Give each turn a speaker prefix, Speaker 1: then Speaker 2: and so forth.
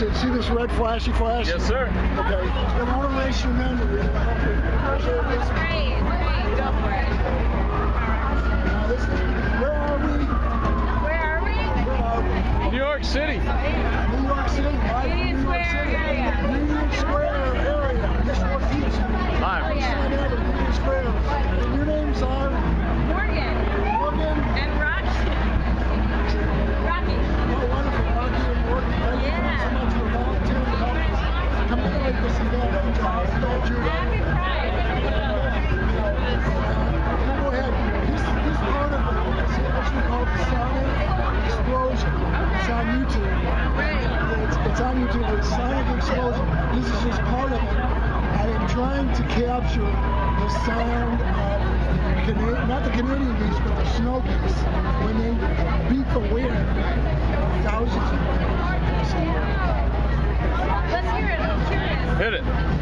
Speaker 1: interested. See this red flashy flash?
Speaker 2: Yes, sir.
Speaker 1: Okay. I want to race your memory.
Speaker 3: It's great. Great. Go for it.
Speaker 1: This where are we?
Speaker 3: Where are we?
Speaker 1: Where are we?
Speaker 2: New York City.
Speaker 1: It's, it's on YouTube. It's Sonic Explosion. This is just part of it. I am trying to capture the sound of Cana- not the Canadian geese, but the snow geese when they beat the wind thousands of miles.
Speaker 3: Let's hear it. I'm curious.
Speaker 2: Hit it.